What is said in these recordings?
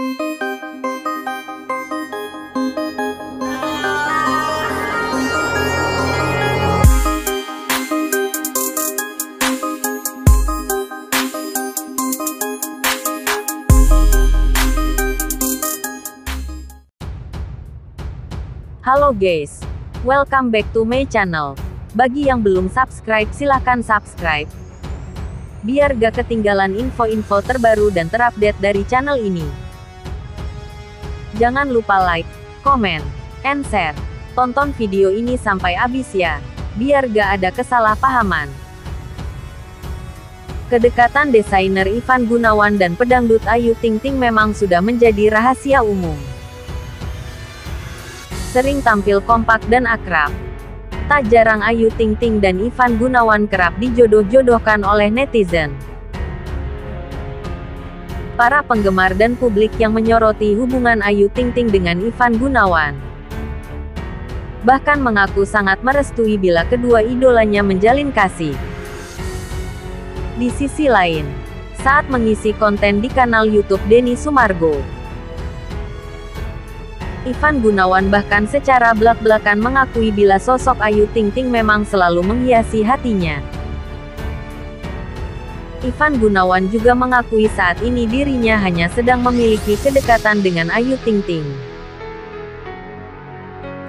Halo guys, welcome back to my channel. Bagi yang belum subscribe silahkan subscribe. Biar gak ketinggalan info-info terbaru dan terupdate dari channel ini. Jangan lupa like, comment, and share. Tonton video ini sampai habis ya, biar gak ada kesalahpahaman. Kedekatan desainer Ivan Gunawan dan pedangdut Ayu Ting Ting memang sudah menjadi rahasia umum sering tampil kompak dan akrab. Tak jarang Ayu Ting Ting dan Ivan Gunawan kerap dijodoh-jodohkan oleh netizen. Para penggemar dan publik yang menyoroti hubungan Ayu Ting Ting dengan Ivan Gunawan. Bahkan mengaku sangat merestui bila kedua idolanya menjalin kasih. Di sisi lain, saat mengisi konten di kanal YouTube Denny Sumargo, Ivan Gunawan bahkan secara belak-belakan mengakui bila sosok Ayu Ting Ting memang selalu menghiasi hatinya. Ivan Gunawan juga mengakui saat ini dirinya hanya sedang memiliki kedekatan dengan Ayu Ting Ting.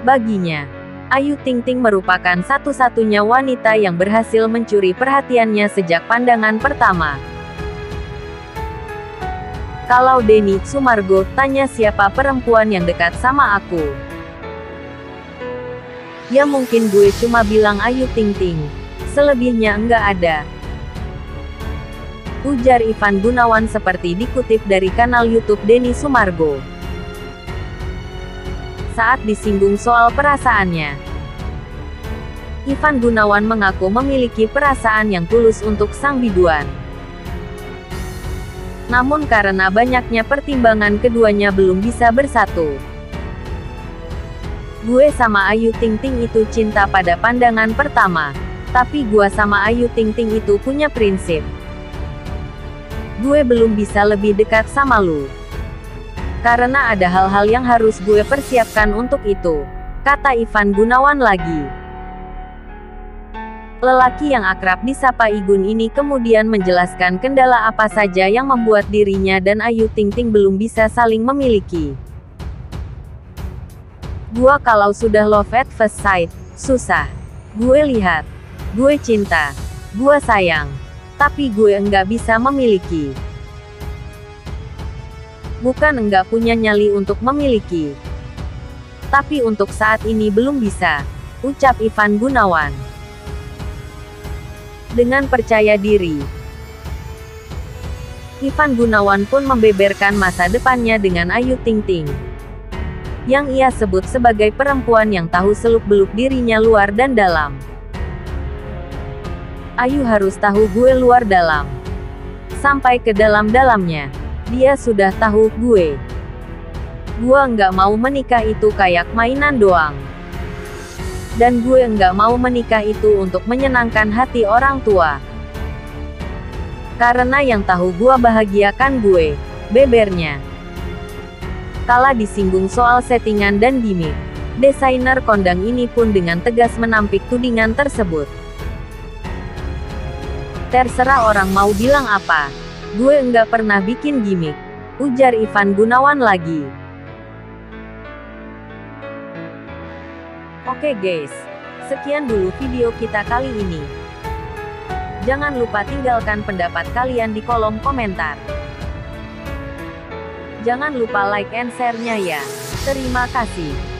Baginya, Ayu Ting Ting merupakan satu-satunya wanita yang berhasil mencuri perhatiannya sejak pandangan pertama. Kalau Denny Sumargo tanya siapa perempuan yang dekat sama aku. Ya mungkin gue cuma bilang Ayu Ting Ting. Selebihnya enggak ada. Ujar Ivan Gunawan seperti dikutip dari kanal YouTube Denny Sumargo. Saat disinggung soal perasaannya, Ivan Gunawan mengaku memiliki perasaan yang tulus untuk sang biduan. Namun karena banyaknya pertimbangan keduanya belum bisa bersatu. Gue sama Ayu Ting Ting itu cinta pada pandangan pertama. Tapi gue sama Ayu Ting Ting itu punya prinsip. Gue belum bisa lebih dekat sama lu. Karena ada hal-hal yang harus gue persiapkan untuk itu. Kata Ivan Gunawan lagi. Lelaki yang akrab disapa Igun ini kemudian menjelaskan kendala apa saja yang membuat dirinya dan Ayu Ting Ting belum bisa saling memiliki. Gua kalau sudah love at first sight, susah. Gue lihat. Gue cinta. Gue sayang. Tapi gue enggak bisa memiliki. Bukan enggak punya nyali untuk memiliki. Tapi untuk saat ini belum bisa. Ucap Ivan Gunawan dengan percaya diri. Ivan Gunawan pun membeberkan masa depannya dengan Ayu Ting Ting. Yang ia sebut sebagai perempuan yang tahu seluk-beluk dirinya luar dan dalam. Ayu harus tahu gue luar dalam. Sampai ke dalam-dalamnya. Dia sudah tahu gue. Gua nggak mau menikah itu kayak mainan doang. Dan gue enggak mau menikah itu untuk menyenangkan hati orang tua. Karena yang tahu gue bahagiakan gue, bebernya. Kala disinggung soal settingan dan gimmick, desainer kondang ini pun dengan tegas menampik tudingan tersebut. Terserah orang mau bilang apa. Gue enggak pernah bikin gimmick. Ujar Ivan Gunawan lagi. Oke guys, sekian dulu video kita kali ini. Jangan lupa tinggalkan pendapat kalian di kolom komentar. Jangan lupa like and share-nya ya. Terima kasih.